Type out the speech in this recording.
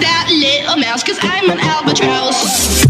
that little mouse, cause I'm an albatross.